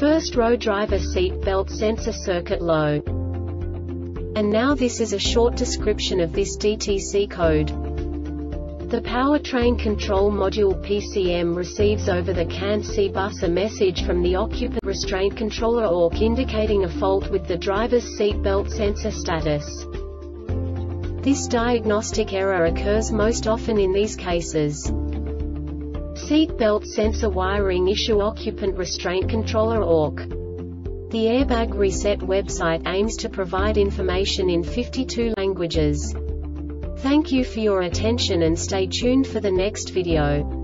First row driver seat belt sensor circuit low. And now this is a short description of this DTC code. The powertrain control module PCM receives over the CAN-C bus a message from the occupant restraint controller ORC indicating a fault with the driver's seat belt sensor status. This diagnostic error occurs most often in these cases. Seat belt sensor wiring issue occupant restraint controller ORC. The Airbag Reset website aims to provide information in 52 languages. Thank you for your attention and stay tuned for the next video.